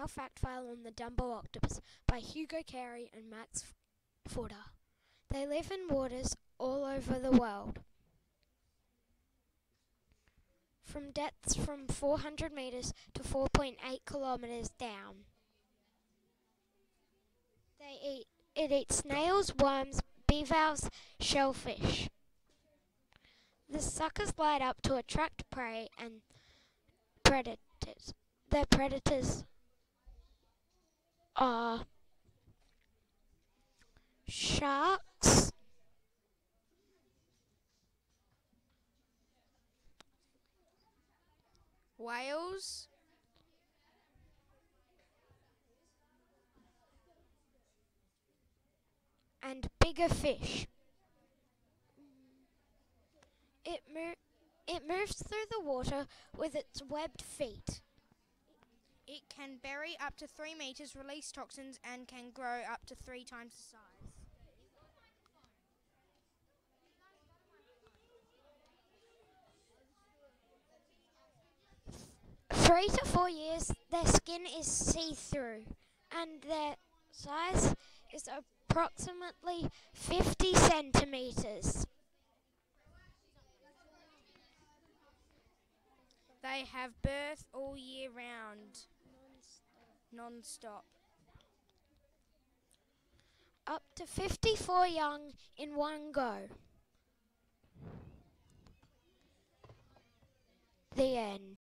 Our Fact File on the Dumbo Octopus by Hugo Carey and Max Footer. They live in waters all over the world. From depths from 400 meters to 4.8 kilometers down. They eat it eats snails, worms, bivalves, shellfish. The suckers light up to attract prey and predators. Their predators are sharks, Whales, and bigger fish. It, mo- it moves through the water with its webbed feet. It can bury up to 3 meters, release toxins, and can grow up to 3 times the size. Three to four years, their skin is see through, and their size is approximately 50 centimeters. They have birth all year round, non stop. Up to 54 young in one go. The end.